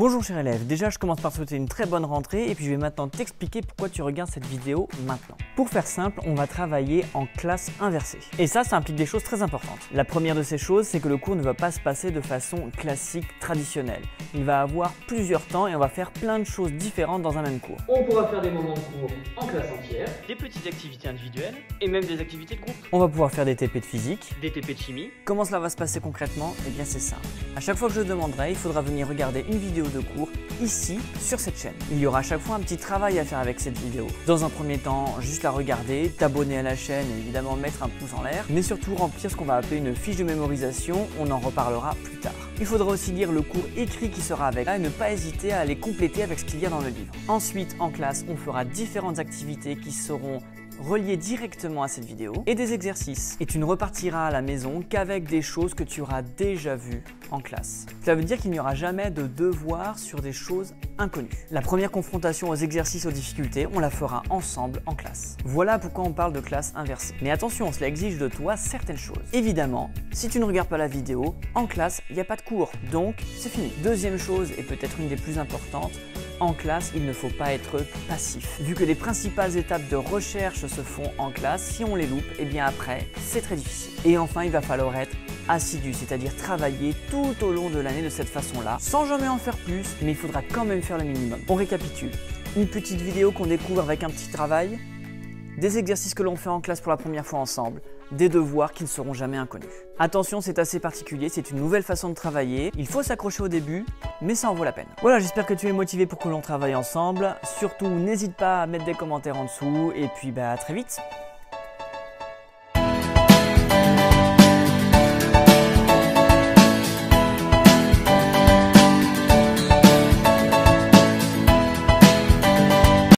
Bonjour cher élève, déjà je commence par souhaiter une très bonne rentrée et puis je vais maintenant t'expliquer pourquoi tu regardes cette vidéo maintenant. Pour faire simple, on va travailler en classe inversée. Et ça, ça implique des choses très importantes. La première de ces choses, c'est que le cours ne va pas se passer de façon classique, traditionnelle. Il va avoir plusieurs temps et on va faire plein de choses différentes dans un même cours. On pourra faire des moments de cours en classe entière, des petites activités individuelles et même des activités de groupe, On va pouvoir faire des TP de physique. des TP de chimie. Comment cela va se passer concrètement? Eh bien c'est simple. À chaque fois que je demanderai, il faudra venir regarder une vidéo de cours ici sur cette chaîne. Il y aura à chaque fois un petit travail à faire avec cette vidéo. Dans un premier temps, juste la regarder, t'abonner à la chaîne et évidemment mettre un pouce en l'air, mais surtout remplir ce qu'on va appeler une fiche de mémorisation, on en reparlera plus tard. Il faudra aussi lire le cours écrit qui sera avec et ne pas hésiter à aller compléter avec ce qu'il y a dans le livre. Ensuite, en classe, on fera différentes activités qui seront reliées directement à cette vidéo et des exercices. Et tu ne repartiras à la maison qu'avec des choses que tu auras déjà vues en classe. Cela veut dire qu'il n'y aura jamais de devoirs sur des choses La première confrontation aux exercices aux difficultés, on la fera ensemble en classe. Voilà pourquoi on parle de classe inversée. Mais attention, cela exige de toi certaines choses. Évidemment, si tu ne regardes pas la vidéo, en classe, il n'y a pas de cours, donc c'est fini. Deuxième chose, et peut-être une des plus importantes, en classe, il ne faut pas être passif. Vu que les principales étapes de recherche se font en classe, si on les loupe, et bien après, c'est très difficile. Et enfin, il va falloir être assidu, c'est-à-dire travailler tout au long de l'année de cette façon-là, sans jamais en faire plus, mais il faudra quand même faire le minimum. On récapitule. Une petite vidéo qu'on découvre avec un petit travail, des exercices que l'on fait en classe pour la première fois ensemble, des devoirs qui ne seront jamais inconnus. Attention, c'est assez particulier, c'est une nouvelle façon de travailler. Il faut s'accrocher au début, mais ça en vaut la peine. Voilà, j'espère que tu es motivé pour que l'on travaille ensemble. Surtout, n'hésite pas à mettre des commentaires en dessous, et puis bah à très vite